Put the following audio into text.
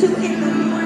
It's two in